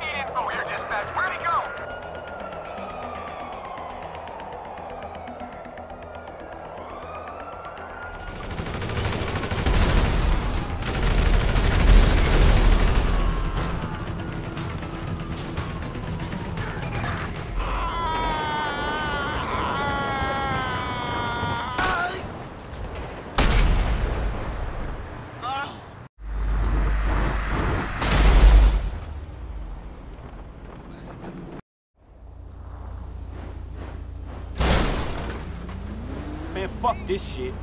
need info We're dispatch. Where'd he go? fuck this shit.